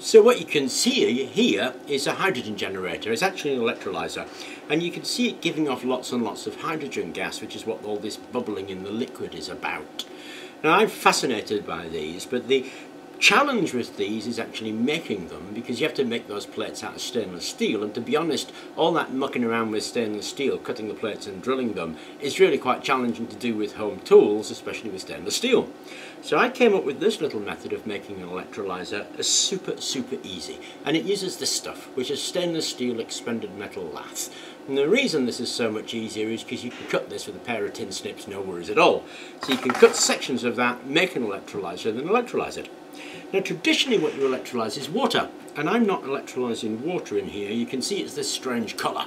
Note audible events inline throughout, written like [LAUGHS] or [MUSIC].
So what you can see here is a hydrogen generator. It's actually an electrolyzer. And you can see it giving off lots and lots of hydrogen gas, which is what all this bubbling in the liquid is about. Now I'm fascinated by these, but the challenge with these is actually making them because you have to make those plates out of stainless steel and to be honest all that mucking around with stainless steel cutting the plates and drilling them is really quite challenging to do with home tools especially with stainless steel so I came up with this little method of making an electrolyzer a super super easy and it uses this stuff which is stainless steel expanded metal lath and the reason this is so much easier is because you can cut this with a pair of tin snips, no worries at all. So you can cut sections of that, make an electrolyzer, then electrolyze it. Now traditionally what you electrolyse is water, and I'm not electrolysing water in here. You can see it's this strange colour.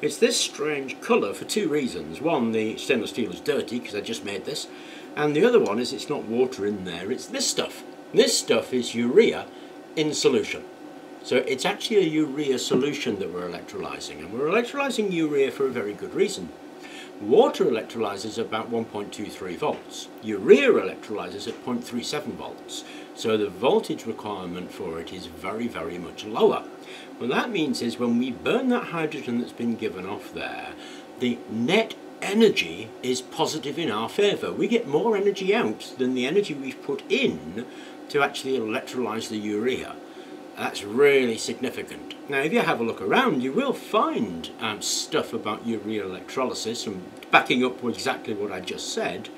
It's this strange colour for two reasons. One, the stainless steel is dirty because I just made this, and the other one is it's not water in there, it's this stuff. This stuff is urea in solution. So it's actually a urea solution that we're electrolysing, and we're electrolysing urea for a very good reason. Water electrolyzes about 1.23 volts. Urea electrolyzes at 0.37 volts. So the voltage requirement for it is very, very much lower. What that means is when we burn that hydrogen that's been given off there, the net energy is positive in our favour. We get more energy out than the energy we've put in to actually electrolyse the urea. That's really significant. Now if you have a look around you will find um, stuff about urea electrolysis and backing up exactly what I just said,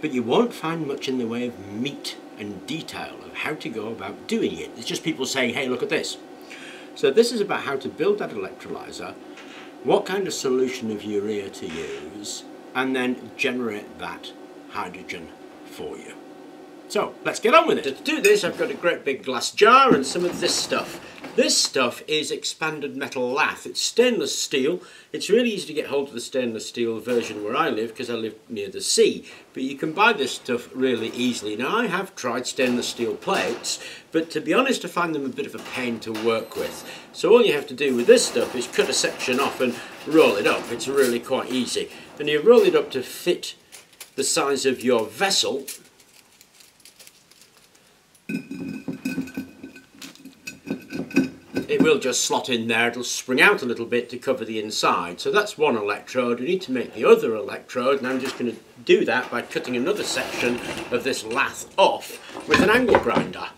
but you won't find much in the way of meat and detail of how to go about doing it. It's just people saying, hey, look at this. So this is about how to build that electrolyzer, what kind of solution of urea to use, and then generate that hydrogen for you. So let's get on with it. To do this I've got a great big glass jar and some of this stuff. This stuff is expanded metal lath. It's stainless steel. It's really easy to get hold of the stainless steel version where I live because I live near the sea. But you can buy this stuff really easily. Now I have tried stainless steel plates but to be honest I find them a bit of a pain to work with. So all you have to do with this stuff is cut a section off and roll it up. It's really quite easy. And you roll it up to fit the size of your vessel it will just slot in there, it'll spring out a little bit to cover the inside. So that's one electrode, we need to make the other electrode and I'm just going to do that by cutting another section of this lath off with an angle grinder.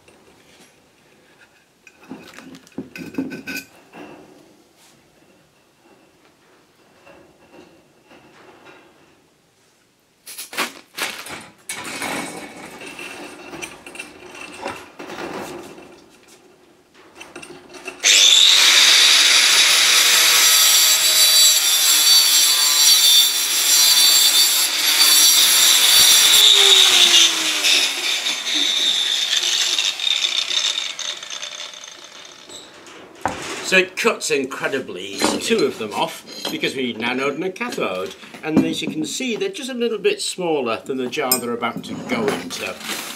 So it cuts incredibly. Two of them off because we need an anode and a cathode. And as you can see, they're just a little bit smaller than the jar they're about to go into.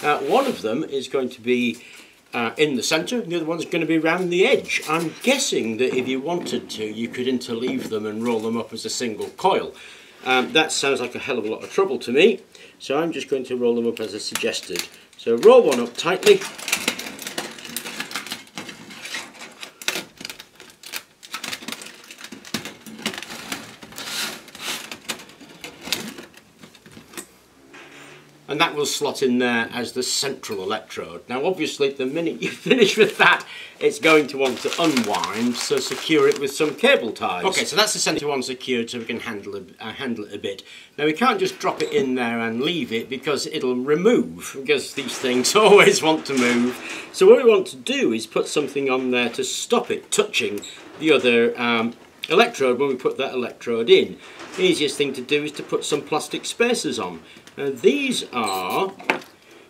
Uh, one of them is going to be uh, in the centre, the other one's going to be around the edge. I'm guessing that if you wanted to, you could interleave them and roll them up as a single coil. Um, that sounds like a hell of a lot of trouble to me, so I'm just going to roll them up as I suggested. So roll one up tightly, and that will slot in there as the central electrode. Now obviously the minute you [LAUGHS] finish with that it's going to want to unwind so secure it with some cable ties. Okay so that's the centre one secured so we can handle it, uh, handle it a bit. Now we can't just drop it in there and leave it because it'll remove because these things [LAUGHS] always want to move. So what we want to do is put something on there to stop it touching the other um, electrode when we put that electrode in. The easiest thing to do is to put some plastic spacers on. Now these are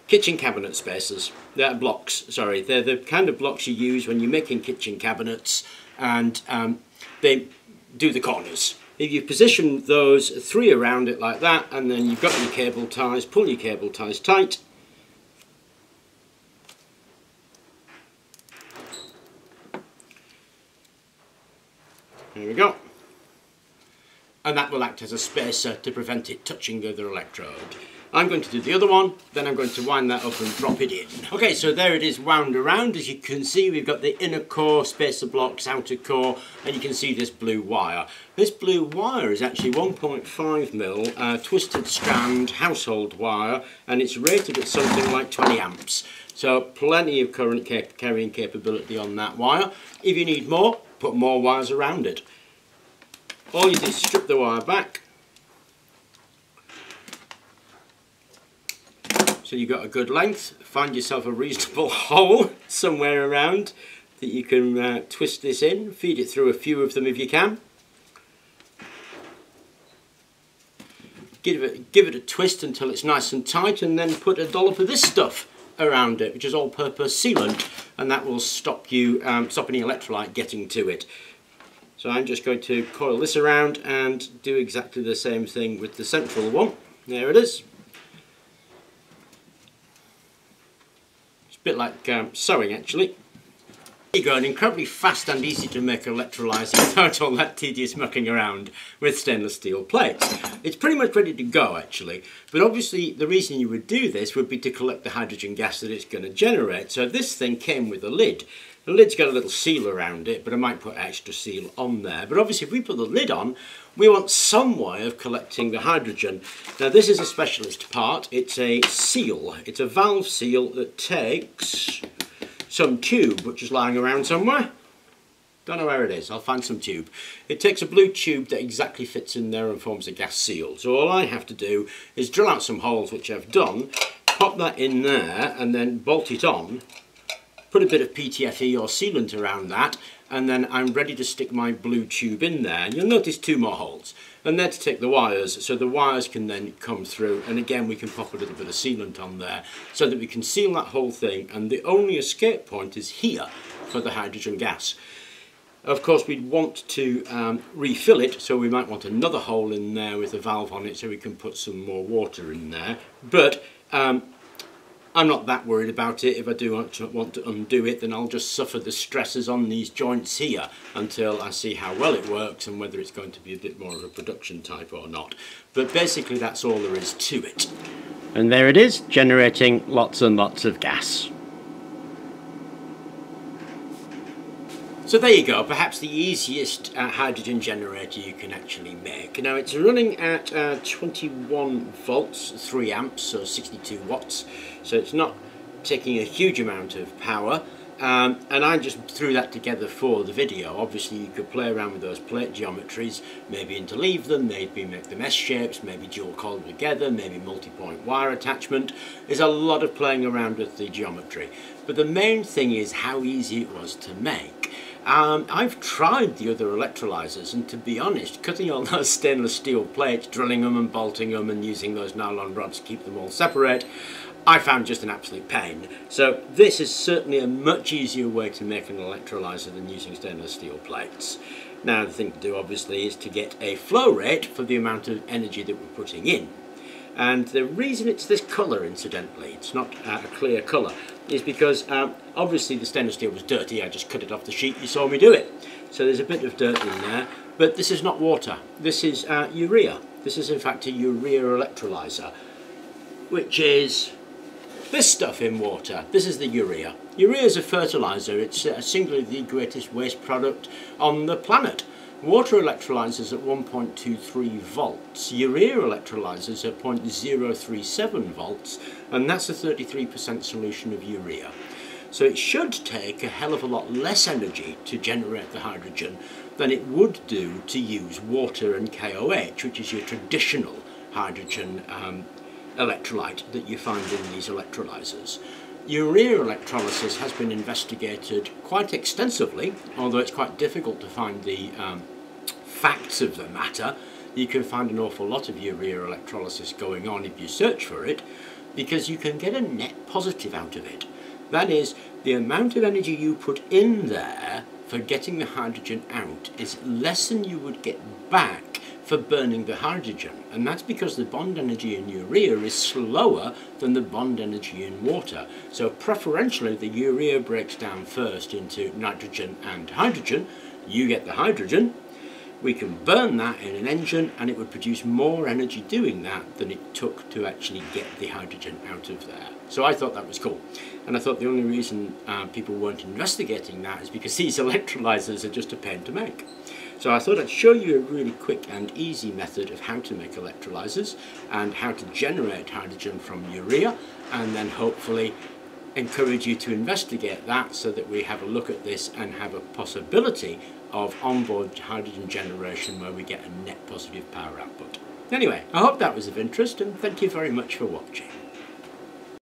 kitchen cabinet spacers. They're blocks, sorry. They're the kind of blocks you use when you're making kitchen cabinets and um, they do the corners. If you position those three around it like that and then you've got your cable ties, pull your cable ties tight There we go. And that will act as a spacer to prevent it touching the other electrode. I'm going to do the other one, then I'm going to wind that up and drop it in. Okay, so there it is wound around. As you can see, we've got the inner core, spacer blocks, outer core, and you can see this blue wire. This blue wire is actually 1.5 mil uh, twisted strand household wire, and it's rated at something like 20 amps. So plenty of current cap carrying capability on that wire. If you need more, put more wires around it. All you do is strip the wire back, so you've got a good length find yourself a reasonable [LAUGHS] hole somewhere around that you can uh, twist this in feed it through a few of them if you can. Give it give it a twist until it's nice and tight and then put a dollop of this stuff around it which is all-purpose sealant and that will stop you um, stop any electrolyte getting to it so I'm just going to coil this around and do exactly the same thing with the central one there it is It's a bit like um, sewing actually. There you go, an incredibly fast and easy to make electrolyzer [LAUGHS] without all that tedious mucking around with stainless steel plates. It's pretty much ready to go actually, but obviously the reason you would do this would be to collect the hydrogen gas that it's going to generate. So this thing came with a lid. The lid's got a little seal around it, but I might put extra seal on there. But obviously if we put the lid on, we want some way of collecting the hydrogen. Now this is a specialist part. It's a seal. It's a valve seal that takes some tube which is lying around somewhere. Don't know where it is, I'll find some tube. It takes a blue tube that exactly fits in there and forms a gas seal. So all I have to do is drill out some holes, which I've done, pop that in there and then bolt it on put a bit of PTFE or sealant around that and then I'm ready to stick my blue tube in there. And you'll notice two more holes. And they're to take the wires so the wires can then come through. And again we can pop a little bit of sealant on there so that we can seal that whole thing. And the only escape point is here for the hydrogen gas. Of course we'd want to um, refill it so we might want another hole in there with a valve on it so we can put some more water in there. But um, I'm not that worried about it. If I do want to undo it, then I'll just suffer the stresses on these joints here until I see how well it works and whether it's going to be a bit more of a production type or not. But basically that's all there is to it. And there it is, generating lots and lots of gas. So there you go, perhaps the easiest uh, hydrogen generator you can actually make. Now it's running at uh, 21 volts, 3 amps, so 62 watts, so it's not taking a huge amount of power. Um, and I just threw that together for the video. Obviously you could play around with those plate geometries, maybe interleave them, maybe make them S-shapes, maybe dual coil together, maybe multi-point wire attachment. There's a lot of playing around with the geometry. But the main thing is how easy it was to make. Um, I've tried the other electrolyzers and to be honest, cutting all [LAUGHS] those stainless steel plates, drilling them and bolting them and using those nylon rods to keep them all separate, I found just an absolute pain. So this is certainly a much easier way to make an electrolyzer than using stainless steel plates. Now the thing to do obviously is to get a flow rate for the amount of energy that we're putting in. And the reason it's this colour incidentally, it's not uh, a clear colour, is because um, obviously the stainless steel was dirty, I just cut it off the sheet, you saw me do it. So there's a bit of dirt in there, but this is not water, this is uh, urea. This is in fact a urea electrolyzer, which is this stuff in water. This is the urea. Urea is a fertilizer, it's uh, singularly the greatest waste product on the planet. Water electrolyzers at 1.23 volts, urea electrolyzers at 0.037 volts, and that's a 33% solution of urea. So it should take a hell of a lot less energy to generate the hydrogen than it would do to use water and KOH, which is your traditional hydrogen um, electrolyte that you find in these electrolyzers. Urea electrolysis has been investigated quite extensively, although it's quite difficult to find the um, facts of the matter. You can find an awful lot of urea electrolysis going on if you search for it, because you can get a net positive out of it. That is, the amount of energy you put in there for getting the hydrogen out is less than you would get back for burning the hydrogen and that's because the bond energy in urea is slower than the bond energy in water so preferentially the urea breaks down first into nitrogen and hydrogen you get the hydrogen we can burn that in an engine and it would produce more energy doing that than it took to actually get the hydrogen out of there. So I thought that was cool. And I thought the only reason uh, people weren't investigating that is because these [LAUGHS] electrolyzers are just a pain to make. So I thought I'd show you a really quick and easy method of how to make electrolyzers and how to generate hydrogen from urea and then hopefully encourage you to investigate that so that we have a look at this and have a possibility of onboard hydrogen generation where we get a net positive power output. Anyway, I hope that was of interest and thank you very much for watching.